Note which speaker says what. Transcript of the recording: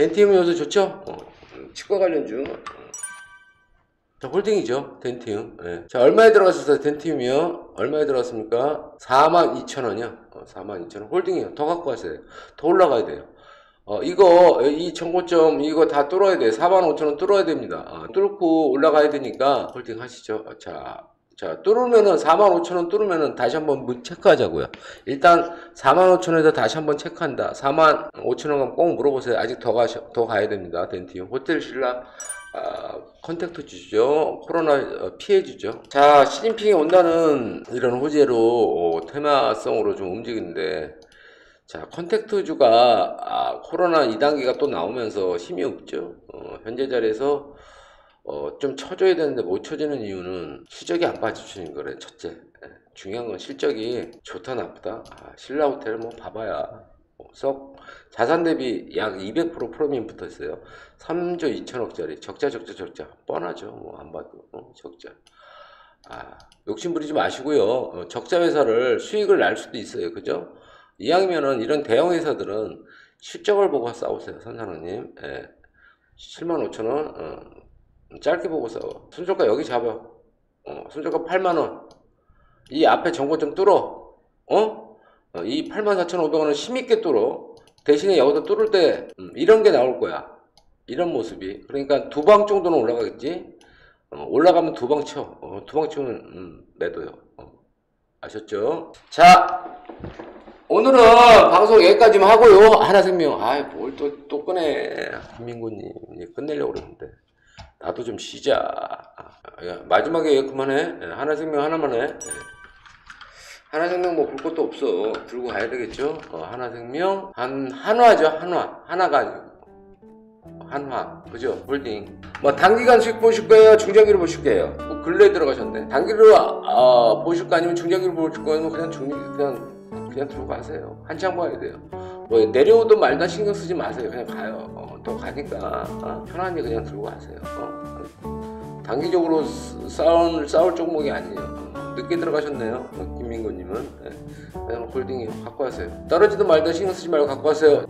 Speaker 1: 덴티움 요소 좋죠? 어, 음, 치과 관련주. 어. 자, 홀딩이죠. 덴티움. 예. 자, 얼마에 들어갔었어요? 덴티움이요? 얼마에 들어갔습니까? 42,000원이요. 어, 42,000원. 홀딩이요. 더 갖고 가세요. 더 올라가야 돼요. 어, 이거, 이 전고점, 이거 다 뚫어야 돼요. 45,000원 뚫어야 됩니다. 아, 뚫고 올라가야 되니까 홀딩 하시죠. 어, 자, 자, 뚫으면은 45,000원 뚫으면은 다시 한번 문 체크하자고요. 일단 45,000원에서 다시 한번 체크한다. 45,000원 가면 꼭 물어보세요. 아직 더 가셔, 더 가야 됩니다. 덴티움. 호텔 신라 아, contact 주죠. 코로나 어, 피해 주죠. 자, 시진핑이 온다는 이런 호재로 어, 테마성으로 좀 움직이는데 자, contact주가 아, 코로나 2단계가 또 나오면서 힘이 없죠. 어, 현재 자리에서 어, 좀 쳐줘야 되는데 못 쳐주는 이유는 실적이 안 받쳐주는 거래, 첫째. 예, 중요한 건 실적이 좋다, 나쁘다. 아, 신라 호텔 뭐 봐봐야. 어, 썩 자산 대비 약 200% 프로미엄 붙어 있어요. 3조 2천억짜리 적자, 적자, 적자. 뻔하죠. 뭐 안 봐도. 어, 적자. 아, 욕심 부리지 마시고요. 어, 적자 회사를 수익을 날 수도 있어요. 그죠? 이왕이면은 이런 대형 회사들은 실적을 보고 싸우세요. 선사노님. 예. 7만 5천 원. 어, 짧게 보고 싸워. 순저가 여기 잡아. 어, 순저가 8만원. 이 앞에 정고점 뚫어. 어? 어, 이 84,500원은 힘있게 뚫어. 대신에 여기서 뚫을 때, 음, 이런 게 나올 거야. 이런 모습이. 그러니까 두 방 정도는 올라가겠지? 어, 올라가면 두 방 쳐. 어, 두방 치면, 음, 매도요. 어. 아셨죠? 자, 오늘은 방송 여기까지만 하고요. 하나생명. 아이, 뭘 또, 또 꺼내. 김민구님. 끝내려고 그러는데. 나도 좀 쉬자. 아, 야, 마지막에 예, 그만해. 예, 하나생명 하나만 해. 예. 하나생명 뭐 볼 것도 없어. 들고 가야 되겠죠? 어, 하나생명 한 한화죠. 한화. 하나가. 한화. 그죠? 홀딩. 뭐 단기간 수익 보실 거예요? 중장기로 보실 거예요? 뭐 근래에 들어가셨네. 단기로 아, 보실 거 아니면 중장기로 보실 거면 그냥 중 그냥 그냥 들고 가세요. 한창 봐야 돼요. 뭐 내려오든 말든 신경 쓰지 마세요. 그냥 가요. 어, 또 가니까 어, 편안히 그냥 들고 가세요. 어. 단기적으로 싸울, 싸울 종목이 아니에요. 어, 늦게 들어가셨네요. 어, 김민구님은 네. 그냥 홀딩이 갖고 가세요. 떨어지든 말든 신경 쓰지 말고 갖고 가세요.